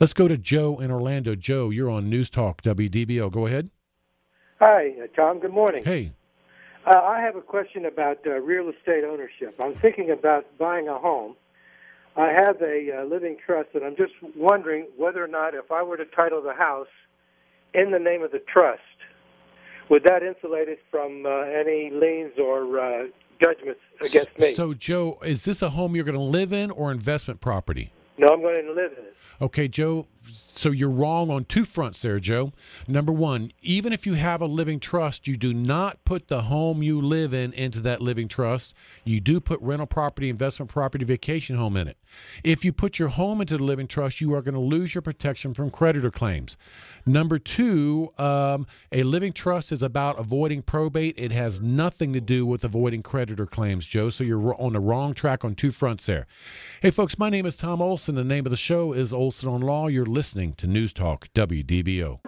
Let's go to Joe in Orlando. Joe, you're on News Talk WDBO. Go ahead. Hi, uh, Tom. Good morning. Hey. Uh, I have a question about uh, real estate ownership. I'm thinking about buying a home. I have a uh, living trust, and I'm just wondering whether or not if I were to title the house in the name of the trust, would that insulate it from uh, any liens or uh, judgments against me? So, Joe, is this a home you're going to live in or investment property? No, I'm going to live in it. Okay, Joe. So you're wrong on two fronts there, Joe. Number one, even if you have a living trust, you do not put the home you live in into that living trust. You do put rental property, investment property, vacation home in it. If you put your home into the living trust, you are going to lose your protection from creditor claims. Number two, um, a living trust is about avoiding probate. It has nothing to do with avoiding creditor claims, Joe. So you're on the wrong track on two fronts there. Hey, folks, my name is Tom Olsen. The name of the show is Olsen on Law. You're listening to News Talk WDBO.